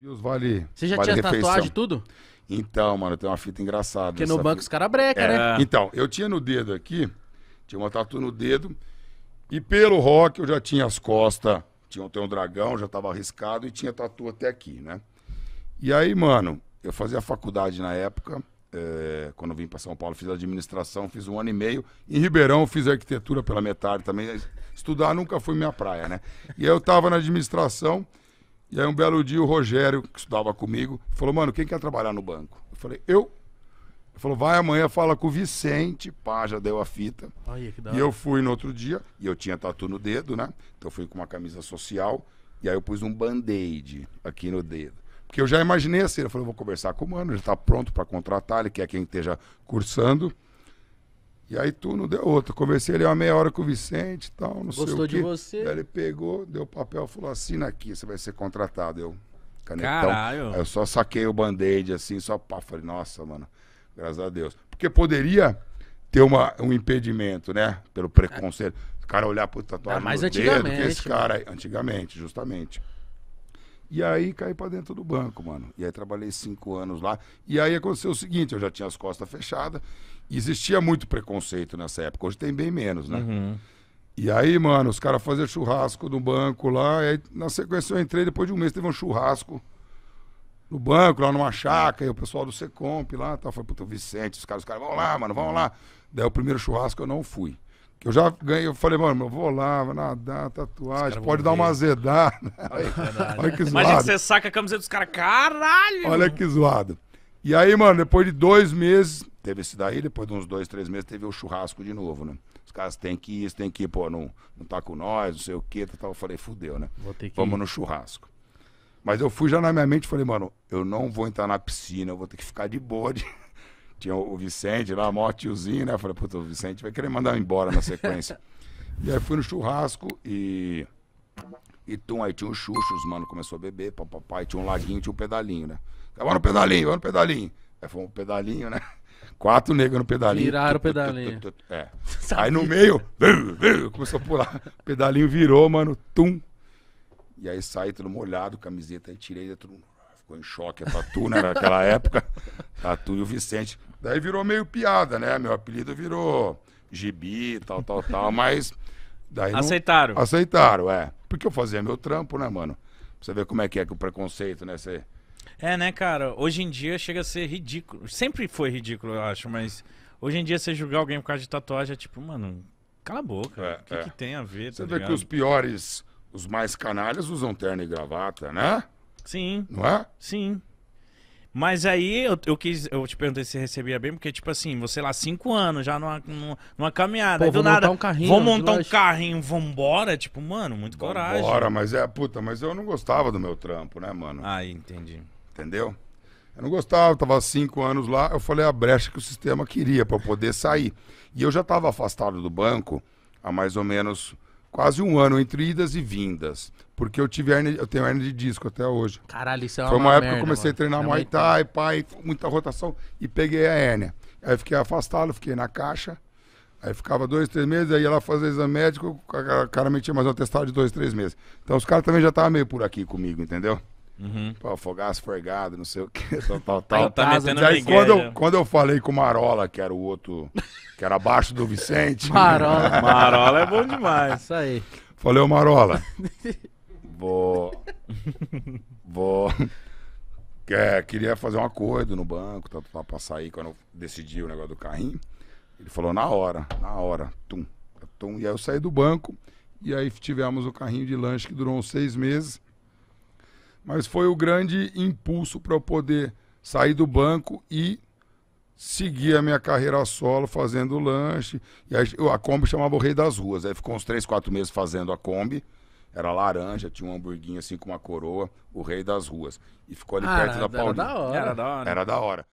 E os vale. Você já vale tinha refeição. tatuagem e tudo? Então, mano, tem uma fita engraçada. Porque no banco fita- os caras breca, né? É. Então, eu tinha no dedo aqui, tinha uma tatu no dedo, e pelo rock eu já tinha as costas, tinha tem um dragão, já tava arriscado e tinha tatu até aqui, né? E aí, mano, eu fazia faculdade na época, eh, quando eu vim para São Paulo, fiz administração, fiz um ano e meio. Em Ribeirão, fiz arquitetura pela metade também. Estudar nunca foi minha praia, né? E aí eu tava na administração, e aí um belo dia o Rogério, que estudava comigo, falou, mano, quem quer trabalhar no banco? Eu falei, eu. Ele falou, vai amanhã, fala com o Vicente, pá, já deu a fita. Olha que da E hora. eu fui no outro dia, e eu tinha tatu no dedo, né? Então eu fui com uma camisa social, e aí eu pus um band-aid aqui no dedo. Porque eu já imaginei assim, eu falei, eu vou conversar com o mano, ele tá pronto para contratar, ele quer quem esteja cursando. E aí tu não deu outra. Conversei ali uma meia hora com o Vicente e tal, não sei Gostou o de quê. você? Daí ele pegou, deu o papel, falou, assina aqui, você vai ser contratado. Eu, canetão. Caralho. Aí eu só saquei o band-aid assim, só pá, falei, nossa, mano, graças a Deus. Porque poderia ter uma, um impedimento, né? Pelo preconceito. O cara olhar pro tatuagem Ah, mas no dedo, que antigamente, esse cara aí, antigamente, justamente. E aí caí pra dentro do banco, mano. E aí trabalhei cinco anos lá. E aí aconteceu o seguinte, eu já tinha as costas fechadas. Existia muito preconceito nessa época. Hoje tem bem menos, né? Uhum. E aí, mano, os caras faziam churrasco no banco lá. E aí, na sequência, eu entrei. Depois de um mês, teve um churrasco no banco, lá numa chácara. E o pessoal do Secomp lá, tal. Foi, puta, o Vicente, os caras, os caras, vamos lá, mano, vamos lá. Daí, o primeiro churrasco eu não fui. Que eu já ganhei, eu falei, mano, eu vou lá, vou nadar, tatuagem, pode dar uma ver. azedada. Olha que Imagina zoado. que você saca a camiseta dos caras. Caralho! Olha que zoado. E aí, mano, depois de dois meses, teve esse daí, depois de uns dois, três meses, teve o churrasco de novo, né? Os caras têm que ir, têm que ir, pô, não, não tá com nós, não sei o quê, tal. Eu falei, fudeu, né? Vou ter que Vamos ir. no churrasco. Mas eu fui já na minha mente e falei, mano, eu não vou entrar na piscina, eu vou ter que ficar de boa. Tinha o Vicente lá, maior tiozinho, né? Eu falei, puta, o Vicente vai querer mandar embora na sequência. e aí fui no churrasco e. E tum, aí tinha os chuchos, mano, começou a beber, papai, tinha um laguinho, tinha um pedalinho, né? Vai no pedalinho, vai no pedalinho. Aí foi um pedalinho, né? Quatro negros no pedalinho. Viraram o pedalinho. É. Aí no meio, viu, viu, começou a pular. O pedalinho virou, mano, tum. E aí saí tudo molhado, camiseta, aí tirei, todo mundo ficou em choque, a tatu, né, naquela época. Tatu e o Vicente. Daí virou meio piada, né? Meu apelido virou gibi, tal, tal, tal, mas. Daí não- Aceitaram. Aceitaram, é. Porque eu fazia meu trampo, né, mano? Pra você ver como é que é que o preconceito, né? Você... É, né, cara? Hoje em dia chega a ser ridículo. Sempre foi ridículo, eu acho, mas hoje em dia você julgar alguém por causa de tatuagem é tipo, mano, cala a boca. É, o que, é. que tem a ver? Você tá vê ligado? que os piores, os mais canalhas usam terno e gravata, né? Sim, Não é? sim. Mas aí eu, eu quis, eu te perguntei se você recebia bem, porque, tipo assim, você lá cinco anos já numa, numa, numa caminhada. Pô, aí do vou nada, montar um carrinho, Vou montar um carrinho, vambora. Tipo, mano, muito coragem. Bora, mas é, puta, mas eu não gostava do meu trampo, né, mano? Aí, entendi. Entendeu? Eu não gostava, tava cinco anos lá, eu falei a brecha que o sistema queria para eu poder sair. E eu já estava afastado do banco há mais ou menos quase um ano entre idas e vindas. Porque eu tive hernia, eu tenho hernia de disco até hoje. Caralho, isso é uma Foi uma época que merda, eu comecei mano. a treinar Minha Muay. Thai, pai, muita rotação, e peguei a hérnia. Aí fiquei afastado, fiquei na caixa. Aí ficava dois, três meses, aí ia lá fazer exame médico, o cara- o cara metia mais um atestado de dois, três meses. Então os caras também já estavam meio por aqui comigo, entendeu? Uhum. Pô, fogaço, forgado, não sei o que, tal, tal, Tá tal. Tá casa, E aí, quando eu, quando eu falei com o Marola, que era o outro, que era abaixo do Vicente, Marola. Marola é bom demais. Isso aí. falei, ô Marola, vou. Vou. É, queria fazer um acordo no banco, tá, tá, pra sair quando eu decidi o negócio do carrinho. Ele falou na hora, na hora, tum, tum. E aí eu saí do banco e aí tivemos o carrinho de lanche que durou uns seis meses. Mas foi o grande impulso para eu poder sair do banco e seguir a minha carreira solo fazendo lanche. E aí, eu- a Kombi chamava o Rei das Ruas. Aí ficou uns três, quatro meses fazendo a Kombi. Era laranja, tinha um hamburguinho assim com uma coroa, o Rei das Ruas. E ficou ali Cara, perto da era Paulista. da hora. Era da hora. Era da hora.